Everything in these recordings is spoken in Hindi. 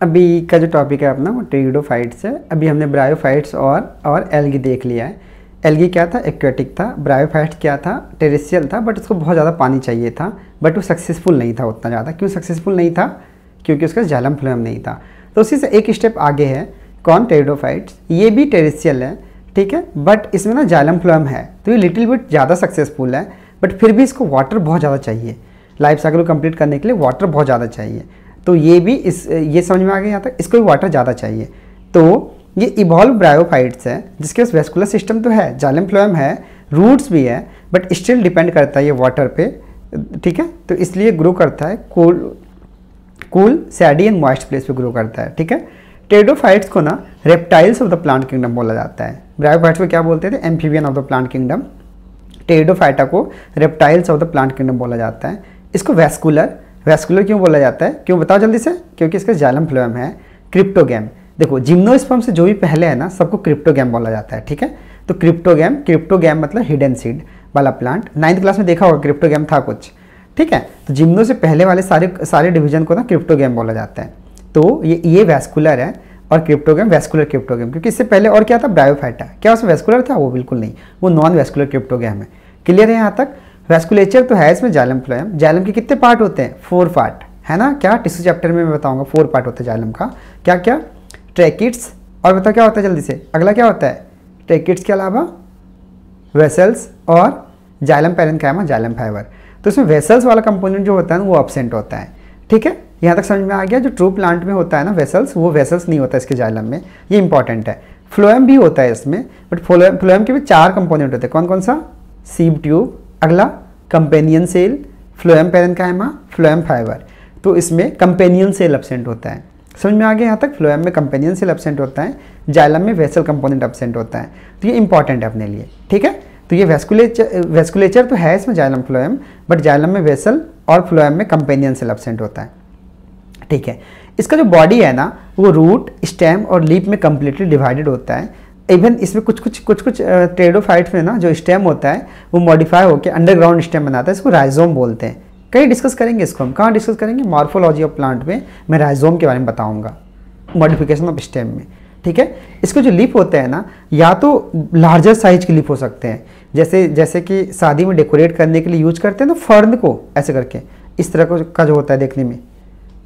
अभी का जो टॉपिक है अपना, वो टेरिडोफाइट्स है। अभी हमने ब्रायोफाइट्स और और एल्गी देख लिया है। एलगी क्या था? एक्वेटिक था। ब्रायोफाइट्स क्या था? टेरेसियल था बट उसको बहुत ज़्यादा पानी चाहिए था। बट वो सक्सेसफुल नहीं था उतना ज़्यादा। क्यों सक्सेसफुल नहीं था? क्योंकि उसका जालम फ्लोएम नहीं था। तो उसी से एक स्टेप आगे है। कौन टेरिडोफाइट्स ये भी टेरेसियल है, ठीक है? बट इसमें ना जालम फ्लोएम है। तो ये लिटिल बिट ज़्यादा सक्सेसफुल है। बट फिर भी इसको वाटर बहुत ज़्यादा चाहिए। लाइफ साइकिल को कंप्लीट करने के लिए वाटर बहुत ज़्यादा चाहिए। तो ये भी इस, ये समझ में आ गया यहाँ तक, इसको भी वाटर ज़्यादा चाहिए। तो ये इवॉल्व ब्रायोफाइट्स है, जिसके पास वेस्कुलर सिस्टम तो है जालिम फ्लोएम है रूट्स भी है बट स्टिल डिपेंड करता है ये वाटर पे, ठीक है? तो इसलिए ग्रो करता है cool cool shady and moist place पे ग्रो करता है, ठीक है? टेडोफाइट्स को ना reptiles of the plant kingdom बोला जाता है। ब्रायोफाइट्स को क्या बोलते थे? Amphibian of the plant kingdom pteridophyta को reptiles of the plant kingdom बोला जाता है। इसको वेस्कुलर वेस्कुलर क्यों बोला जाता है? क्यों? बताओ जल्दी से, क्योंकि इसका जालम फ्लोएम है। क्रिप्टोगैम देखो जिम्नोस्पर्म से जो भी पहले है ना, सबको क्रिप्टोगैम बोला जाता है, ठीक है? तो क्रिप्टोगैम क्रिप्टोगैम मतलब हिडन सीड वाला प्लांट नाइन्थ क्लास में देखा होगा क्रिप्टोगैम था कुछ, ठीक है? तो जिम्नो से पहले वाले सारे सारे डिवीज़न को ना क्रिप्टोगैम बोला जाता है। तो ये ये वैस्कुलर है और क्रिप्टोगैम वैस्कुलर क्रिप्टोगैम क्योंकि इससे पहले और क्या था? ब्रायोफाइटा क्या उसमें वैस्कुलर था? वो बिल्कुल नहीं। वो नॉन वैस्कुलर क्रिप्टोगैम है। क्लियर है यहाँ तक? वैस्कुलेचर तो है इसमें जालम फ्लोएम। जालम के कितने पार्ट होते हैं? फोर पार्ट है ना? क्या? टिश्यू चैप्टर में मैं बताऊँगा फोर पार्ट होता है जालम का। क्या क्या? ट्रैकिट्स और बताओ क्या होता है जल्दी से? अगला क्या होता है? ट्रैकिट्स के अलावा वेसल्स और जालम पैरन कैमा जालम फाइबर तो इसमें वेसल्स वाला कंपोनेंट जो होता है ना, वो अपसेंट होता है। ठीक है? यहाँ तक समझ में आ गया? जो ट्रू प्लांट में होता है ना वेसल्स वो वेसल्स नहीं होता इसके जालम में। ये इंपॉर्टेंट है। फ्लोएम भी होता है इसमें बट फ्लोएम फ्लोएम के भी चार कंपोनेंट होते हैं। कौन कौन सा? सीब ट्यूब अगला companion cell phloem parenchyma phloem fibre तो इसमें कंपेनियन सेल एबसेंट होता है। समझ में आ गया? यहाँ तक फ्लोएम में कंपेनियन सेल एबसेंट होता है जाइलम में वेसल कंपोनेंट एबसेंट होता है। तो ये इंपॉर्टेंट है अपने लिए, ठीक है? तो ये वेस्कुलेचर वेस्कुलेचर तो है इसमें जाइलम फ्लोएम बट जाइलम में वेसल और फ्लोएम में कंपेनियन सेल एबसेंट होता है, ठीक है? इसका जो बॉडी है ना, वो रूट स्टेम और लीप में कंप्लीटली डिवाइडेड होता है। इवन इसमें कुछ कुछ कुछ कुछ ट्रेडोफाइट्स में ना जो स्टेम होता है, वो मॉडिफाई होकर अंडरग्राउंड स्टेम बनाता है, इसको राइजोम बोलते हैं। कहीं डिस्कस करेंगे इसको हम? कहाँ डिस्कस करेंगे? मॉर्फोलॉजी ऑफ़ प्लांट में मैं राइजोम के बारे में बताऊँगा मॉडिफिकेशन ऑफ़ स्टेम में। ठीक है? इसको जो लिप होते हैं ना, या तो लार्जर साइज़ के लिप हो सकते हैं। जैसे जैसे कि शादी में डेकोरेट करने के लिए यूज़ करते हैं ना फर्न को, ऐसे करके, इस तरह का जो होता है देखने में।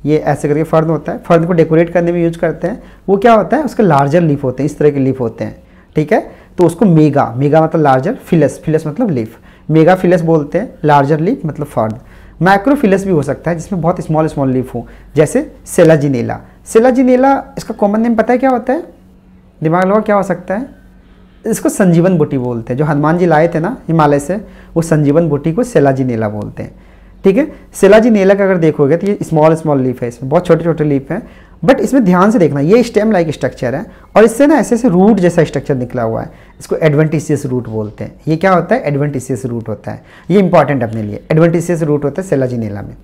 ये ऐसे करके फर्द होता है। फर्द को डेकोरेट करने में यूज़ करते हैं। वो क्या होता है? उसके लार्जर लीफ होते हैं। इस तरह के लीफ होते हैं। ठीक है? तो उसको मेगा मेगा मतलब लार्जर, फिलस फिलस मतलब लीफ। मेगा, फिलस बोलते हैं, लार्जर लीफ मतलब फर्द माइक्रोफिलस भी हो सकता है, जिसमें बहुत स्मॉल स्मॉल लीफ हो। जैसे सेलाजिनेला। सेलाजिनेला, इसका कॉमन नेम पता है क्या होता है? दिमाग लगा क्या हो सकता है? इसको संजीवन बूटी बोलते हैं। जो हनुमान जी लाए थे ना हिमालय से, वो संजीवन बूटी को सेलाजिनेला बोलते हैं। ठीक है? सिलाजी नेला का अगर देखोगे तो ये स्मॉल स्मॉल लीफ है इसमें, बहुत छोटे छोटे लीफ हैं। बट इसमें ध्यान से देखना, ये स्टेम लाइक स्ट्रक्चर है और इससे ना ऐसे ऐसे रूट जैसा स्ट्रक्चर निकला हुआ है। इसको एडवेंटिसियस रूट बोलते हैं। ये क्या होता है? एडवेंटिशियस रूट होता है। ये इंपॉर्टेंट अपने लिए। एडवेंटिसियस रूट होता है सेलाजी नेला में।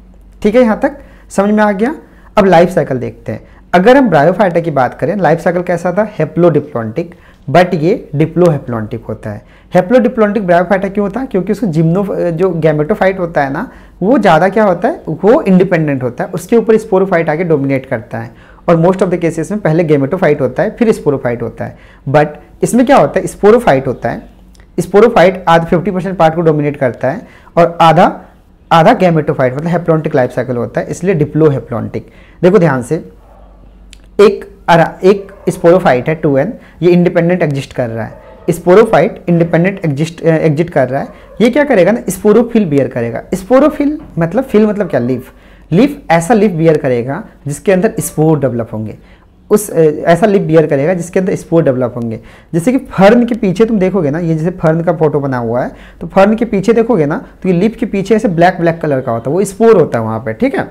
ठीक है, यहाँ तक? समझ में आ गया? अब लाइफ साइकिल देखते हैं। अगर हम ब्रायोफाइटा की बात करें लाइफ साइकिल कैसा था? हेप्लोडिप्लॉन्टिक बट ये डिप्लोहेप्लॉन्टिक होता है। हेप्लोडिप्लॉन्टिक ब्रायोफाइटा क्यों होता है? क्योंकि उसको जिम्नो जो गैमेटोफाइट होता है ना वो ज़्यादा क्या होता है, वो इंडिपेंडेंट होता है, उसके ऊपर स्पोरोफाइट आके डोमिनेट करता है। और मोस्ट ऑफ़ द केसेस में पहले गेमेटोफाइट होता है, फिर स्पोरोफाइट होता है। बट इसमें क्या होता है स्पोरोफाइट होता है। स्पोरोफाइट आधा फिफ्टी परसेंट पार्ट को डोमिनेट करता है और आधा आधा गैमेटोफाइट मतलब हेप्लॉन्टिक लाइफ साइकिल होता है, इसलिए डिप्लो हेप्लॉन्टिक देखो ध्यान से, एक एक स्पोरोफाइट है टू एन ये इंडिपेंडेंट एग्जिस्ट कर रहा है। स्पोरोफाइट इंडिपेंडेंट एग्जिस्ट एग्जिट कर रहा है। ये क्या करेगा ना? स्पोरोफिल बियर करेगा। स्पोरोफिल मतलब फिल मतलब क्या? लीफ लीफ ऐसा लीफ बियर करेगा जिसके अंदर स्पोर डेवलप होंगे। उस ऐसा लिप बियर करेगा जिसके अंदर स्पोर डेवलप होंगे। जैसे कि फर्न के पीछे तुम देखोगे ना, ये जैसे फर्न का फ़ोटो बना हुआ है तो फर्न के पीछे देखोगे ना तो ये लिप के पीछे ऐसे ब्लैक ब्लैक कलर का होता है। वो स्पोर होता है वहाँ पर ठीक है?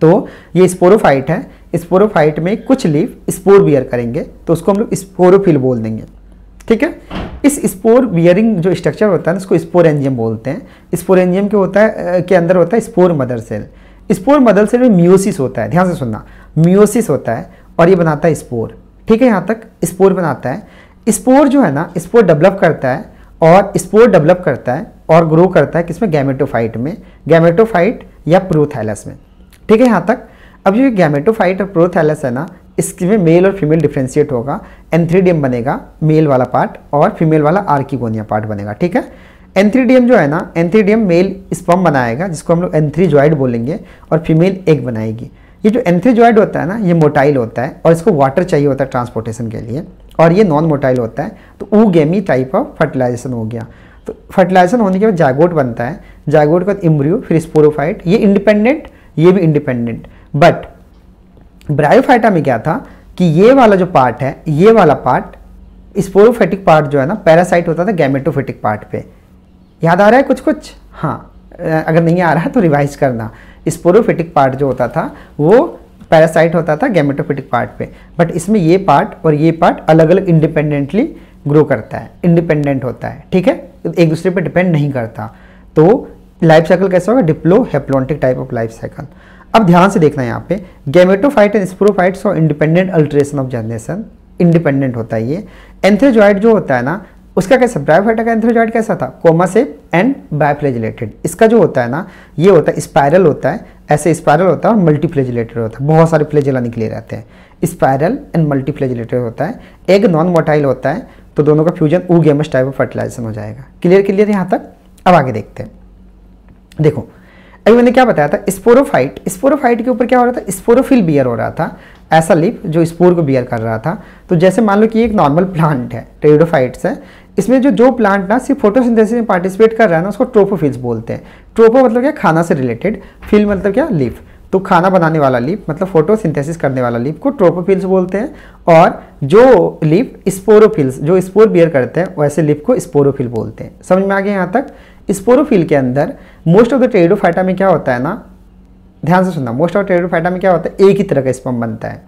तो ये स्पोरोफाइट है। स्पोरोफाइट में कुछ लीफ स्पोर बियर करेंगे तो उसको हम लोग स्पोरोफिल बोल देंगे। ठीक है? इस स्पोर बियरिंग जो स्ट्रक्चर होता है ना उसको स्पोर एंजियम बोलते हैं। स्पोर एंजियम के होता है? के अंदर होता है spore mother cell spore mother cell में म्यूसिस होता है। ध्यान से सुनना। म्यूसिस होता है और ये बनाता है स्पोर ठीक है? यहाँ तक स्पोर बनाता है। स्पोर जो है ना स्पोर डेवलप करता है और स्पोर डेवलप करता है और ग्रो करता है किसमें? गैमेटोफाइट में। गैमेटोफाइट या प्रोथैलस में। ठीक है? यहाँ तक। अब जो गैमेटोफाइट और प्रोथैलस है ना इसमें मेल और फीमेल डिफ्रेंशिएट होगा। एंथ्रीडियम बनेगा मेल वाला पार्ट और फीमेल वाला आर्किगोनिया पार्ट बनेगा, ठीक है? एंथ्रीडियम जो है ना एंथ्रीडियम मेल स्पम बनाएगा, जिसको हम लोग एंथ्रीजॉइड बोलेंगे, और फीमेल एग बनाएगी। ये जो एंथ्रीजॉइड होता है ना, ये मोटाइल होता है, और इसको वाटर चाहिए होता है ट्रांसपोर्टेशन के लिए, और ये नॉन मोटाइल होता है तो ऊ गेमी टाइप ऑफ़ फर्टिलाइजेशन हो गया। तो फर्टिलाइजेशन होने के बाद जागोट बनता है, जागोट का इम्ब्रियो फिर स्पोरोफाइट ये इंडिपेंडेंट ये भी इंडिपेंडेंट बट ब्रायोफाइटा में क्या था कि ये वाला जो पार्ट है, ये वाला पार्ट स्पोरोफेटिक पार्ट जो है ना पैरासाइट होता था गैमेटोफेटिक पार्ट पे। याद आ रहा है कुछ कुछ? हाँ। अगर नहीं आ रहा है तो रिवाइज करना। स्पोरोफिटिक पार्ट जो होता था, वो पैरासाइट होता था गैमेटोफिटिक पार्ट पे। बट इसमें ये पार्ट और ये पार्ट अलग अलग इंडिपेंडेंटली ग्रो करता है। इंडिपेंडेंट होता है। ठीक है? एक दूसरे पे डिपेंड नहीं करता। तो लाइफ साइकिल कैसा होगा? Diplohaplontic type of life cycle अब ध्यान से देखना है यहाँ पे। गैमेटोफाइट एंड स्पोरोफाइट्स और independent alternation of generation independent होता है ये। एंथ्रोजॉइड जो होता है ना, उसका कैसा? ब्रायोफाइटा का एंथ्रोजॉइड कैसा था? कोमा से एंड बायोफ्लेजिलेटेड इसका जो होता है ना, ये होता है स्पायरल होता है। ऐसे स्पायरल होता है और मल्टीफ्लेजिलेटेड होता है। बहुत सारे फ्लेजिला निकले रहते हैं। स्पायरल एंड मल्टीफ्लेजिलेटेड होता है। एग नॉन मोटाइल होता है। तो दोनों का फ्यूजन ऊ गेमस टाइप ऑफ़ फर्टिलाइजेशन हो जाएगा। क्लियर क्लियर यहाँ तक? अब आगे देखते हैं। देखो अभी मैंने क्या बताया था? स्पोरोफाइट स्पोरोफाइट के ऊपर क्या हो रहा था? स्पोरोफिल बियर हो रहा था। ऐसा लिप जो स्पोर को बियर कर रहा था। तो जैसे मान लो कि एक नॉर्मल प्लांट है टेरिडोफाइट्स है इसमें जो जो प्लांट ना सिर्फ़ फोटोसिंथेसिस में पार्टिसिपेट कर रहा है ना, उसको ट्रोपोफिल्स बोलते हैं। ट्रोपो मतलब क्या? खाना से रिलेटेड फिल मतलब क्या? लीफ। तो खाना बनाने वाला लीफ मतलब फोटोसिंथेसिस करने वाला लीफ को ट्रोपोफिल्स बोलते हैं। और जो लीफ स्पोरोफिल्स जो स्पोर बियर करते हैं, वैसे लीफ को स्पोरोफिल बोलते हैं। समझ में आ गया यहाँ तक? स्पोरोफिल के अंदर मोस्ट ऑफ़ द टेरिडोफाइटा में क्या होता है ना? ध्यान से सुनना मोस्ट ऑफ़ टेरिडोफाइटा में क्या होता है? एक ही तरह का स्पम बनता है।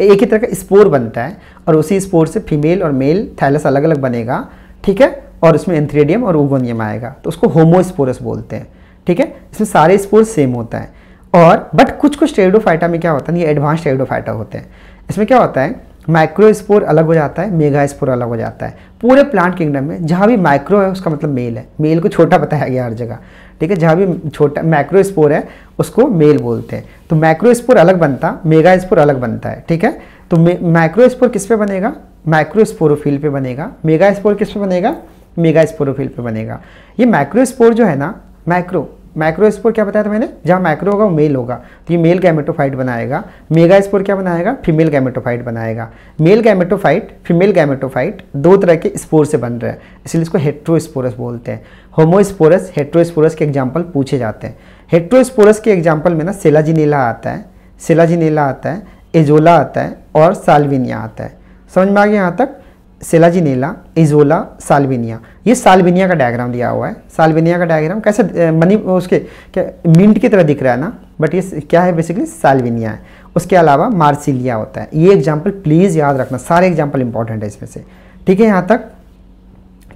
एक ही तरह का स्पोर बनता है और उसी स्पोर से फीमेल और मेल थैलस अलग अलग बनेगा, ठीक है? और उसमें एंथ्रेडियम और ओगोनियम आएगा। तो उसको होमोस्पोरस बोलते हैं, ठीक है? इसमें सारे स्पोर सेम होता है। और बट कुछ कुछ टेरिडोफाइटा में क्या होता है? ये एडवांस टेरिडोफाइटा होते हैं। इसमें क्या होता है? माइक्रोस्पोर अलग हो जाता है मेगा स्पोर अलग हो जाता है। पूरे प्लांट किंगडम में जहाँ भी माइक्रो है, उसका मतलब मेल है। मेल को छोटा बताया गया हर जगह। ठीक है, जहाँ भी छोटा मैक्रो स्पोर है, उसको मेल बोलते हैं। तो मैक्रो स्पोर अलग बनता मेगा स्पोर अलग बनता है, ठीक है? तो माइक्रोस्पोर किस पे बनेगा? माइक्रो स्पोरोफिल पे बनेगा। मेगा स्पोर किस पे बनेगा? मेगा स्पोरोफिल पे बनेगा। ये माइक्रो स्पोर जो है ना माइक्रो माइक्रो स्पोर क्या बताया था मैंने? जहाँ माइक्रो होगा, वो मेल होगा। तो ये मेल गैमेटोफाइट बनाएगा। मेगा स्पोर क्या बनाएगा? फीमेल गैमेटोफाइट बनाएगा। मेल गैमेटोफाइट फीमेल गैमेटोफाइट दो तरह के स्पोर से बन रहे हैं। इसलिए इसको हेट्रोस्पोरस बोलते हैं। होमोस्पोरस हेट्रोस्पोरस के एग्ज़ाम्पल पूछे जाते हैं। हेट्रोस्पोरस के एग्ज़ाम्पल में ना सेलाजिनेला आता है, सेलाजिनेला आता है, एजोला आता है और साल्विनिया आता है। समझ में आ गया यहाँ तक? Selaginella, Azolla, Salvinia. ये साल्विनिया का डायग्राम दिया हुआ है। साल्विनिया का डायग्राम कैसे मनी, उसके, क्या मिंट की तरह दिख रहा है ना? बट ये क्या है बेसिकली साल्विनिया है। उसके अलावा मार्सिलिया होता है। ये एग्ज़ाम्पल प्लीज़ याद रखना। सारे एग्ज़ाम्पल इंपॉर्टेंट है इसमें से। ठीक है यहाँ तक?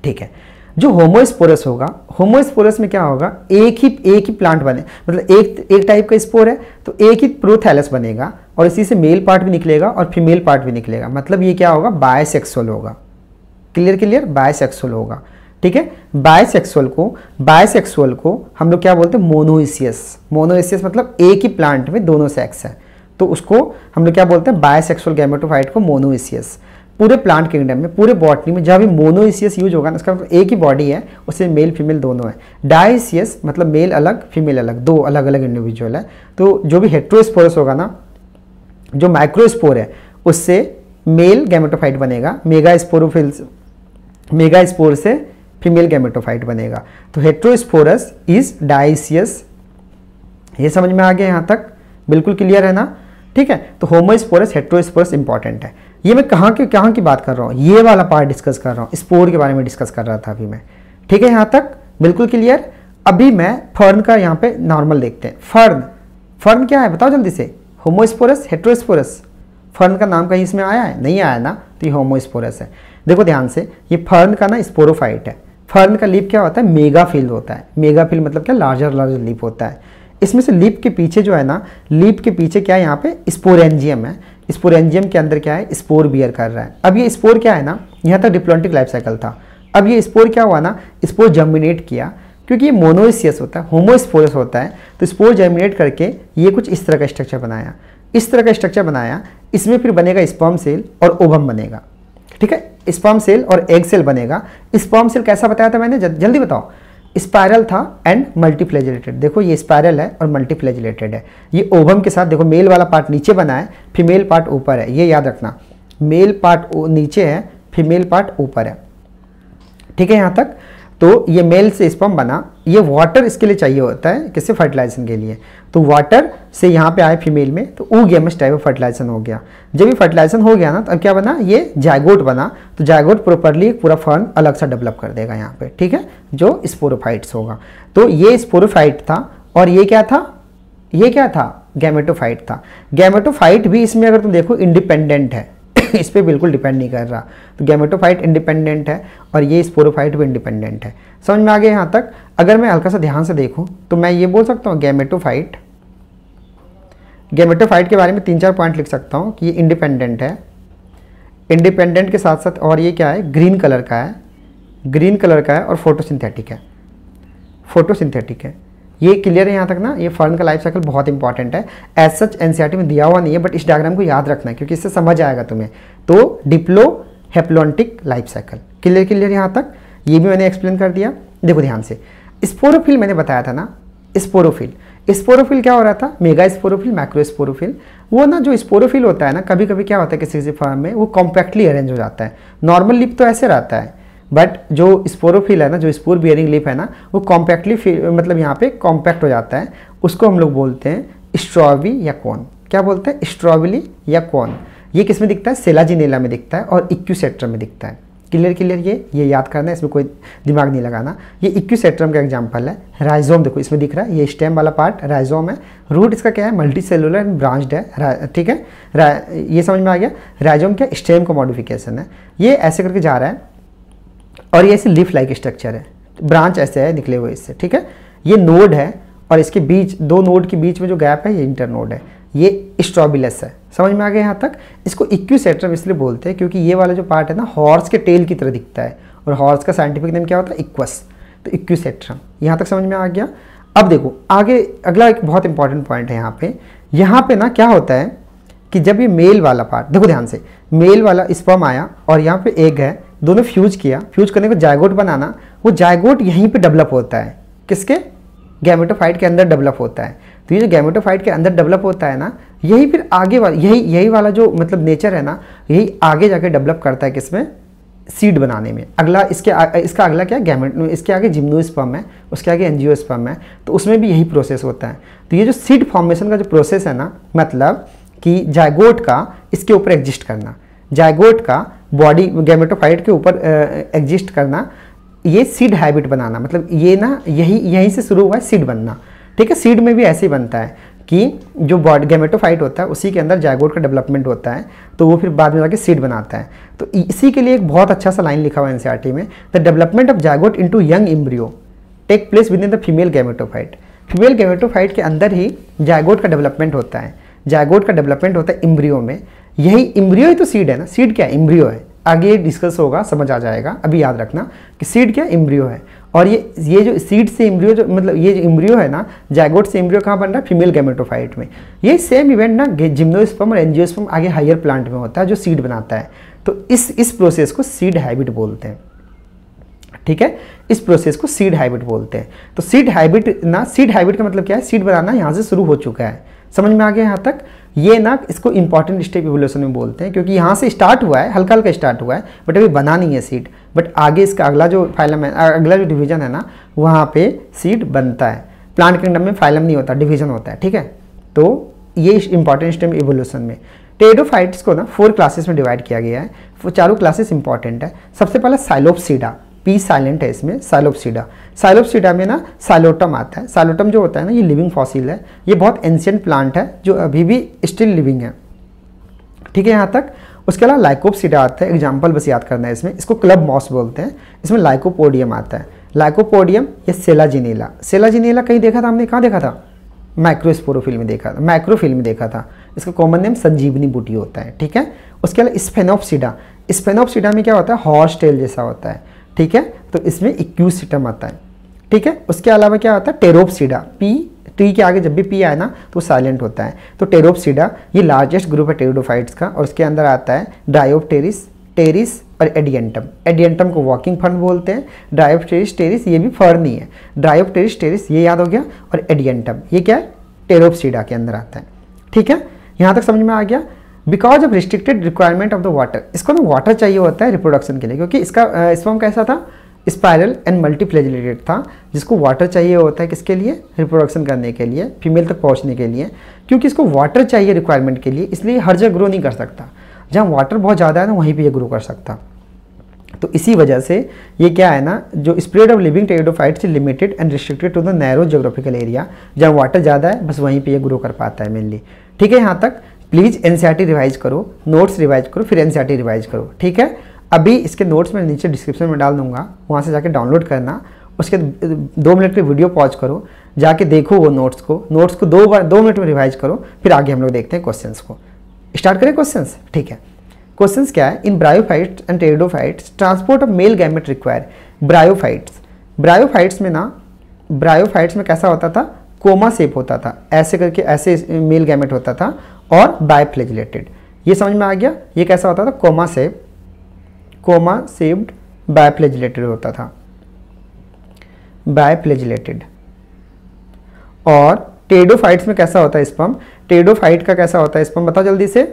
ठीक है। जो होमोस्पोरस होगा होमोस्पोरस में क्या होगा? एक ही एक ही प्लांट बने। मतलब एक एक टाइप का स्पोर है तो एक ही प्रोथैलस बनेगा। और इसी से मेल पार्ट भी निकलेगा और फीमेल पार्ट भी निकलेगा। मतलब ये क्या होगा? बायसेक्सुअल होगा। क्लियर क्लियर बायसेक्सुअल होगा। ठीक है? बायसेक्सुअल को बायसेक्सुअल को हम लोग क्या बोलते हैं? मोनोइसियस। मोनोइसियस मतलब एक ही प्लांट में दोनों सेक्स है। तो उसको हम लोग क्या बोलते हैं? बायसेक्सुअल गैमेटोफाइट को मोनोइसियस। पूरे प्लांट किंगडम में, पूरे बॉटनी में जहाँ भी मोनोइसियस यूज़ होगा ना, उसका मतलब एक ही बॉडी है, उससे मेल फीमेल दोनों है। डाइसियस मतलब मेल अलग फीमेल अलग। दो अलग अलग इंडिविजुअल है। तो जो भी हेट्रोस्पोरस होगा ना जो माइक्रोस्पोर है, उससे मेल गैमेटोफाइट बनेगा मेगा स्पोरोफिल्स मेगा स्पोर से फीमेल गैमेटोफाइट बनेगा। तो हेट्रोस्पोरस इज़ डाइसियस ये समझ में आ गया यहाँ तक? बिल्कुल क्लियर है ना? ठीक है? तो होमोस्पोरस हेट्रोस्पोरस इंपॉर्टेंट है। ये मैं कहाँ के, कहाँ की बात कर रहा हूँ? ये वाला पार्ट डिस्कस कर रहा हूँ। स्पोर के बारे में डिस्कस कर रहा था अभी मैं। ठीक है यहाँ तक? बिल्कुल क्लियर अभी मैं फर्न का यहाँ पे नॉर्मल देखते हैं। फर्न फर्न क्या है? बताओ जल्दी से। Homosporous, heterosporous. फर्न का नाम कहीं इसमें आया है? नहीं आया ना? तो ये होमोस्पोरस है। देखो ध्यान से, ये फर्न का ना स्पोरोफाइट है। फर्न का लीप क्या होता है? मेगा होता है। मेगा मतलब क्या? लार्जर लार्जर लीप होता है। इसमें से लीप के पीछे जो है ना, लीप के पीछे क्या है यहाँ पे? स्पोरेंजियम है। स्पोरेंजियम के अंदर क्या है? स्पोर बियर कर रहा है। अब ये स्पोर क्या है ना? यहाँ तक डिप्लोंटिक लाइफ साइकिल था। अब ये स्पोर क्या हुआ ना? स्पोर जर्मिनेट किया। क्योंकि ये मोनोसियस होता है होमोस्पोरस होता है तो स्पोर जर्मिनेट करके ये कुछ इस तरह का स्ट्रक्चर बनाया। इस तरह का स्ट्रक्चर बनाया, इसमें फिर बनेगा स्पर्म सेल और ओवम बनेगा। ठीक है? स्पर्म सेल और एग सेल बनेगा। स्पर्म सेल कैसा बताया था मैंने? जल्दी बताओ। स्पायरल था एंड मल्टीफ्लेजिलेटेड देखो ये स्पायरल है और मल्टीफ्लेजिलेटेड है। ये ओवम के साथ देखो मेल वाला पार्ट नीचे बना है फीमेल पार्ट ऊपर है। ये याद रखना। मेल पार्ट नीचे है फीमेल पार्ट ऊपर है। ठीक है यहाँ तक? तो ये मेल से स्पम बना, ये वाटर इसके लिए चाहिए होता है किससे? फर्टिलाइजेशन के लिए। तो वाटर से यहाँ पे आए फीमेल में तो ऊ गेमस टाइप ऑफ़ फर्टिलाइजेशन हो गया। जब ये फर्टिलाइजेशन हो गया ना तो अब क्या बना? ये जायगोट बना। तो जायगोट प्रॉपरली एक पूरा फर्न अलग सा डेवलप कर देगा यहाँ पे, ठीक है? जो स्पोरोफाइट्स होगा। तो ये स्पोरोफाइट था और ये क्या था? ये क्या था? गैमेटोफाइट था। गैमेटोफाइट भी इसमें अगर तुम देखो इंडिपेंडेंट है। इस पर बिल्कुल डिपेंड नहीं कर रहा। तो गैमेटोफाइट इंडिपेंडेंट है और ये स्पोरोफाइट भी इंडिपेंडेंट है। समझ में आ गया यहाँ तक? अगर मैं हल्का सा ध्यान से देखूँ तो मैं ये बोल सकता हूँ गैमेटोफाइट गैमेटोफाइट के बारे में तीन चार पॉइंट लिख सकता हूँ कि ये इंडिपेंडेंट है। इंडिपेंडेंट के साथ साथ और ये क्या है? ग्रीन कलर का है। ग्रीन कलर का है और फोटोसिंथेटिक है। फोटोसिंथेटिक है। ये क्लियर है यहाँ तक ना? ये फर्न का लाइफ साइकिल बहुत इंपॉर्टेंट है। एज सच एनसीआरटी में दिया हुआ नहीं है बट इस डायग्राम को याद रखना है, क्योंकि इससे समझ आएगा तुम्हें। तो diplohaplontic life cycle clear clear यहाँ तक? ये भी मैंने एक्सप्लेन कर दिया। देखो ध्यान से। स्पोरोफिल मैंने बताया था ना? स्पोरोफिल स्पोरोफिल क्या हो रहा था? मेगा स्पोरोफिल मैक्रो स्पोरोफिल वो ना जो स्पोरोफिल होता है ना कभी कभी क्या होता है किसी किसी फॉर्म में, वो कॉम्पैक्टली अरेंज हो जाता है। नॉर्मल लिप तो ऐसे रहता है। बट जो स्पोरोफिल है ना, जो स्पोर बियरिंग लिप है ना, वो कॉम्पैक्टली मतलब यहाँ पे कॉम्पैक्ट हो जाता है। उसको हम लोग बोलते हैं स्ट्रॉबी या कौन क्या बोलते हैं? स्ट्रॉबेली या कौन ये किसमें दिखता है? सेलाजिनेला में दिखता है और इक्यूसेट्रम में दिखता है। क्लियर क्लियर ये ये याद करना है, इसमें कोई दिमाग नहीं लगाना। ये इक्यूसेट्रम का एग्ज़ाम्पल है। राइजोम देखो, इसमें दिख रहा है। ये स्टेम वाला पार्ट राइजोम है। रूट इसका क्या है? मल्टी सेलुलर एंड ब्रांच्ड है ठीक है? ये समझ में आ गया? राइजोम क्या? स्टेम का मॉडिफिकेशन है। ये ऐसे करके जा रहा है। और ये ऐसे लिफ लाइक स्ट्रक्चर है। ब्रांच ऐसे है, निकले हुए इससे, ठीक है? ये नोड है और इसके बीच, दो नोड के बीच में जो गैप है, ये इंटर नोड है। ये स्ट्रॉबिलस है। समझ में आ गया यहाँ तक? इसको इक्यूसेट्रम इसलिए बोलते हैं क्योंकि ये वाला जो पार्ट है ना हॉर्स के टेल की तरह दिखता है। और हॉर्स का साइंटिफिक नेम क्या होता है? इक्वस तो इक्यूसेट्रम यहाँ तक समझ में आ गया? अब देखो, आगे अगला एक बहुत इंपॉर्टेंट पॉइंट है यहाँ पे। यहाँ पे ना क्या होता है कि जब ये मेल वाला पार्ट देखो ध्यान से मेल वाला स्पर्म आया और यहाँ पे एग है दोनों फ्यूज किया। फ्यूज करने को जायगोट बनाना वो जायगोट यहीं पे डेवलप होता है। किसके? गैमेटोफाइट के अंदर डेवलप होता है। तो ये जो गैमेटोफाइट के अंदर डेवलप होता है ना यही फिर आगे वाला यही यही वाला जो मतलब नेचर है ना यही आगे जाके डेवलप करता है किसमें? सीड बनाने में। अगला इसके आ, इसका अगला क्या? गैमेट इसके आगे जिम्नोस्पर्म है उसके आगे एनजियोस्पर्म है तो उसमें भी यही प्रोसेस होता है। तो ये जो सीड फॉर्मेशन का जो प्रोसेस है ना मतलब कि जायगोट का इसके ऊपर एग्जिस्ट करना। जायगोट का बॉडी गैमेटोफाइट के ऊपर एग्जिस्ट करना, ये सीड हैबिट बनाना मतलब ये ना, यही, यहीं से शुरू हुआ है सीड बनना। ठीक है सीड में भी ऐसे ही बनता है कि जो बॉडी, गैमेटोफाइट होता है, उसी के अंदर जायगोट का डेवलपमेंट होता है तो वो फिर बाद में जाके सीड बनाता है। तो इसी के लिए एक बहुत अच्छा सा लाइन लिखा हुआ है एनसीईआरटी में the development of zygote into young embryo take place within the female gametophyte female gametophyte के अंदर ही जायगोट का डेवलपमेंट होता है। जायगोट का डेवलपमेंट होता है इम्ब्रियो में। यही इम्ब्रियो ही तो सीड है ना? सीड क्या है? इम्ब्रियो है। आगे ये डिस्कस होगा, समझ आ जाएगा। अभी याद रखना कि सीड क्या? इम्ब्रियो है। और ये ये जो सीड से इम्ब्रियो जो मतलब ये जो इम्ब्रियो है ना जैगोट से इम्ब्रियो कहाँ बन रहा है? फीमेल गैमेटोफाइट में। ये सेम इवेंट ना जिम्नोस्पम और एनजियोस्पम आगे हायर प्लांट में होता है, जो सीड बनाता है। तो इस इस प्रोसेस को सीड हैबिट बोलते हैं। ठीक है? इस प्रोसेस को सीड हैबिट बोलते हैं। तो सीड हैबिट ना सीड हैबिट का मतलब क्या है? सीड बनाना यहाँ से शुरू हो चुका है। समझ में आ गया यहाँ तक? ये ना इसको इंपॉर्टेंट स्टेप इवोल्यूशन में बोलते हैं, क्योंकि यहाँ से स्टार्ट हुआ है, हल्का हल्का स्टार्ट हुआ है बट अभी बना नहीं है सीड बट आगे इसका अगला जो फाइलम है अगला जो डिवीज़न है ना, वहाँ पे सीड बनता है. प्लांट किंगडम में फाइलम नहीं होता डिवीज़न होता है, ठीक है? तो ये इंपॉर्टेंट स्टेप इवोल्यूशन में टेडोफाइट्स को ना फोर क्लासेस में डिवाइड किया गया है. वो चारों क्लासेस इंपॉर्टेंट है. सबसे पहले साइलोपसीडा पी साइलेंट है इसमें साइलोपसीडा साइलोपसीडा में ना साइलोटम आता है। साइलोटम जो होता है ना, ये लिविंग फॉसिल है। ये बहुत एंशियंट प्लांट है, जो अभी भी स्टिल लिविंग है। ठीक है, यहाँ तक? उसके अलावा लाइकोपसीडा आता है। एग्ज़ाम्पल बस याद करना है इसमें। इसको क्लब मॉस बोलते हैं। इसमें लाइकोपोडियम आता है। लाइकोपोडियम या सेलाजिनेला सेलाजिनेला कहीं देखा था हमने? कहाँ देखा था? माइक्रोस्पोरोफिल में देखा था। माइक्रोफिल में देखा था। इसका कॉमन नेम संजीवनी बूटी होता है। ठीक है? उसके अलावा स्पेनोपसीडा स्पेनोपसीडा में क्या होता है? हॉर्स टेल जैसा होता है। ठीक है? तो इसमें इक्यूसिटम आता है। ठीक है? उसके अलावा क्या होता है? टेरोपसीडा। पी टी के आगे जब भी पी आए ना तो साइलेंट होता है। तो टेरोपसीडा, ये लार्जेस्ट ग्रुप है टेरिडोफाइट्स का, और उसके अंदर आता है डायोपटेरिस टेरिस और एडियंटम एडियंटम को वॉकिंग फर्न बोलते हैं। ड्रायोपटेरिस टेरिस ये भी फर नहीं है। ड्रायोपटेरिस टेरिस ये याद हो गया, और एडियंटम ये क्या है? टेरोपसीडा के अंदर आता है। ठीक है? यहाँ तक समझ में आ गया? Because of restricted requirement of the water इसको ना वाटर चाहिए होता है रिप्रोडक्शन के लिए, क्योंकि इसका स्पॉम कैसा था? स्पायरल एंड मल्टीफ्लेजिलेटेड था, जिसको वाटर चाहिए होता है किसके लिए? रिप्रोडक्शन करने के लिए फीमेल तक पहुँचने के लिए। क्योंकि इसको वाटर चाहिए रिक्वायरमेंट के लिए, इसलिए हर जगह ग्रो नहीं कर सकता। जहाँ वाटर बहुत ज़्यादा है ना, वहीं पर ये ग्रो कर सकता। तो इसी वजह से ये क्या है ना, जो स्प्रेड ऑफ़ लिविंग टेरिडोफाइट से limited and restricted to the narrow geographical area जहाँ वाटर ज़्यादा है, बस वहीं पे ये ग्रो कर पाता है मेनली ठीक है, यहाँ तक प्लीज़ एन रिवाइज करो, नोट्स रिवाइज करो, फिर एन रिवाइज करो, ठीक है? अभी इसके नोट्स मैं नीचे डिस्क्रिप्शन में डाल दूँगा, वहाँ से जाके डाउनलोड करना, उसके दो मिनट की वीडियो पॉज करो, जाके देखो वो नोट्स को नोट्स को दो बार, दो मिनट में रिवाइज करो, फिर आगे हम लोग देखते हैं क्वेश्चंस को। स्टार्ट करें क्वेश्चंस ठीक है। क्वेश्चंस क्या है? In bryophytes and pteridophytes transport of male gamete require bryophytes bryophytes में ना ब्रायोफाइट्स में कैसा होता था? कोमा सेप होता था। ऐसे करके ऐसे मेल गैमेट होता था। और बायफ्लेजिलेटेड ये समझ में आ गया? ये कैसा होता था? Comma shape comma shaped biflagellated होता था। बायफ्लेजिलेटेड और टेडोफाइट्स में कैसा होता है स्पम टेडोफाइट का कैसा होता है स्पम बताओ जल्दी से।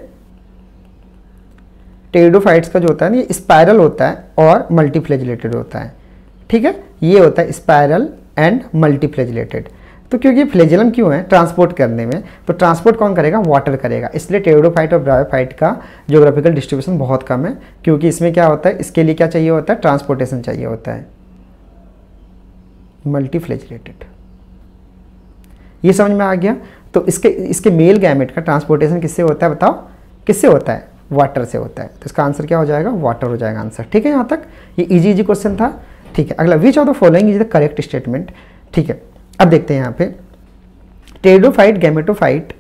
टेडोफाइट्स का जो होता है ना, ये स्पायरल होता है और मल्टीफ्लेजिलेटेड होता है। ठीक है? ये होता है स्पायरल एंड मल्टीफ्लेजिलेटेड तो क्योंकि फ्लेजिलम क्यों है? ट्रांसपोर्ट करने में। तो ट्रांसपोर्ट कौन करेगा? वाटर करेगा। इसलिए टेरिडोफाइट और ब्रायोफाइट का जोग्राफिकल डिस्ट्रीब्यूशन बहुत कम है, क्योंकि इसमें क्या होता है? इसके लिए क्या चाहिए होता है? ट्रांसपोर्टेशन चाहिए होता है। मल्टीफ्लेजिलेटेड ये समझ में आ गया? तो इसके इसके मेल गैमेट का ट्रांसपोर्टेशन किससे होता है बताओ? किससे होता है? वाटर से होता है। तो इसका आंसर क्या हो जाएगा? वाटर हो जाएगा आंसर ठीक है यहाँ तक? ये इजी इजी क्वेश्चन था। ठीक है। अगला which of the following is the correct statement ठीक है। अब देखते हैं यहाँ पे। Pteridophyte gametophyte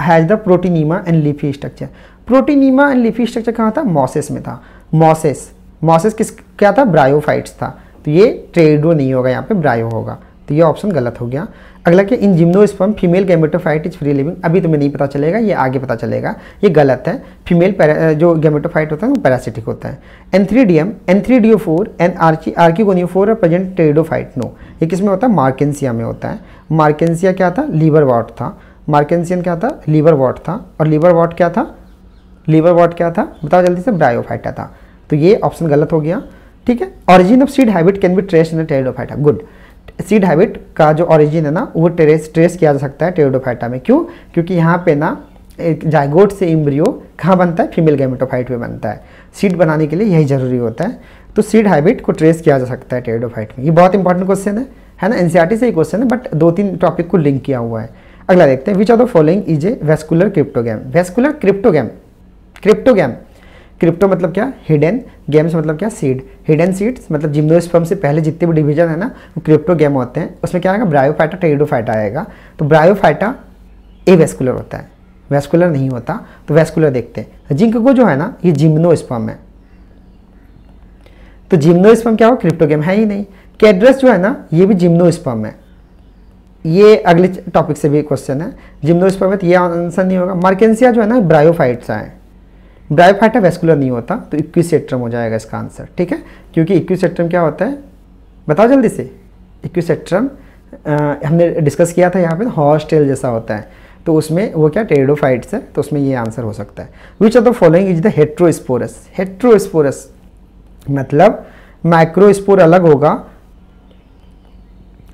has the protonema and leafy structure protonema and leafy structure कहाँ था? मॉसेस में था। मॉसेस मॉसेस किस, क्या था? ब्रायोफाइट्स था। तो ये ट्रेडो नहीं होगा, यहाँ पे ब्रायो होगा। तो ये ऑप्शन गलत हो गया। अगला कि in gymnosperm female gametophyte is free living अभी तुम्हें नहीं पता चलेगा, ये आगे पता चलेगा। ये गलत है। फीमेल जो गैमेटोफाइट होता है, वो पैरासिटिक होता है। N three d m n three d o four n Archie आर्की फोर और प्रेजेंट टेरिडोफाइट नो ये किसमें होता है? मार्केंसिया में होता है। मार्केंसिया क्या था? लीवर वॉट था। मार्केंसियन क्या था? लीवर वॉट था। और लीवर वॉट क्या था? लीवर वॉट क्या था? बताओ जल्दी से ब्रायोफाइटा था। तो ये ऑप्शन गलत हो गया। ठीक है? Origin of seed habit can be trace in pteridophyta good seed habit का जो ऑरिजिन है ना, वो ट्रेस ट्रेस किया जा सकता है टेरिडोफाइटा में। क्यों? क्योंकि यहाँ पे ना जायगोट से इम्ब्रियो कहाँ बनता है? फीमेल गैमेटोफाइट में बनता है। सीड बनाने के लिए यही ज़रूरी होता है। तो सीड हैबिट को ट्रेस किया जा सकता है टेरिडोफाइट में। ये बहुत इंपॉर्टेंट क्वेश्चन है। है ना? एनसीआरटी से ही क्वेश्चन है बट दो तीन टॉपिक को लिंक किया हुआ है। अगला देखते हैं which are the following is a vascular cryptogam vascular cryptogam cryptogam crypto मतलब क्या? हिडन गेम्स मतलब क्या? सीड हिडन सीड्स मतलब जिम्नोस्पर्म से पहले जितने भी डिवीज़न है ना, वो क्रिप्टो गेम होते हैं। उसमें क्या आएगा? ब्रायोफाइटा टेरिडोफाइटा आएगा। तो ब्रायोफाइटा ए वेस्कुलर होता है। वेस्कुलर नहीं होता। तो वेस्कुलर देखते हैं। जिंक को जो है ना, ये जिम्नोस्पर्म है। तो जिम्नोस्पर्म क्या हो? क्रिप्टो गेम है ही नहीं। कैड्रस जो है ना, ये भी जिम्नोस्पर्म है। ये अगले टॉपिक से भी क्वेश्चन है। जिम्नोस्पर्म है तो ये आंसर नहीं होगा। मार्केंसिया जो है ना ब्रायोफाइट्स है ब्रायोफाइटा वेस्कुलर नहीं होता तो इक्विसेट्रम हो जाएगा इसका आंसर ठीक है? क्योंकि इक्विसेट्रम क्या होता है? बताओ जल्दी से। इक्विसेट्रम हमने डिस्कस किया था यहाँ पे हॉस्टेल जैसा होता है। तो उसमें वो क्या? टेरिडोफाइट्स है तो उसमें ये आंसर हो सकता है। Which of the following is the heterosporous heterosporous मतलब माइक्रोस्पोर अलग होगा,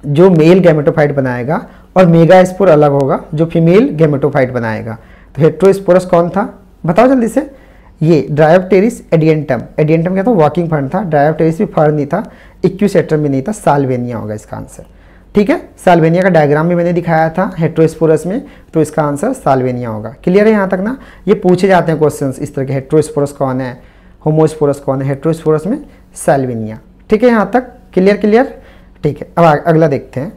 जो मेल गैमेटोफाइट बनाएगा, और मेगा स्पोर अलग होगा, जो फीमेल गैमेटोफाइट बनाएगा। तो हेट्रोस्पोरस कौन था? बताओ जल्दी से। ये ड्रायोप्टेरिस एडियंटम एडियंटम क्या था? वॉकिंग फर्न था. ड्रायोप्टेरिस भी फर्न नहीं था. इक्यूसेट्रम भी नहीं था. सालवेनिया होगा इसका आंसर ठीक है? सालवेनिया का डायग्राम भी मैंने दिखाया था हेट्रोस्पोरस में तो इसका आंसर सालवेनिया होगा. क्लियर है यहाँ तक ना? ये पूछे जाते हैं क्वेश्चंस इस तरह के हेट्रोस्पोरस कौन है? होमोस्पोरस कौन है? हेट्रोस्पोरस में सालवेनिया ठीक है यहाँ तक? क्लियर क्लियर ठीक है. अब अगला देखते हैं.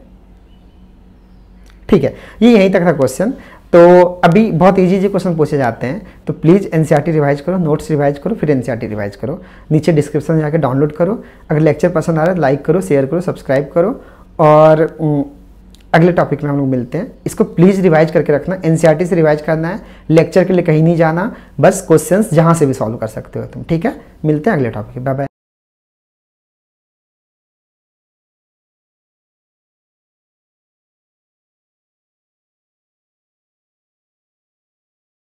ठीक है. ये यहीं तक था क्वेश्चन तो अभी बहुत इजी इजी क्वेश्चन पूछे जाते हैं। तो प्लीज़ एनसीईआरटी रिवाइज करो नोट्स रिवाइज करो, फिर एनसीईआरटी रिवाइज करो। नीचे डिस्क्रिप्शन में जाकर डाउनलोड करो। अगर लेक्चर पसंद आ रहा है लाइक करो शेयर करो सब्सक्राइब करो। और अगले टॉपिक में हम लोग मिलते हैं। इसको प्लीज़ रिवाइज करके रखना। एनसीईआरटी से रिवाइज करना है। लेक्चर के लिए कहीं नहीं जाना। बस क्वेश्चंस जहाँ से भी सॉल्व कर सकते हो तुम। ठीक है? मिलते हैं अगले टॉपिक बाय बाय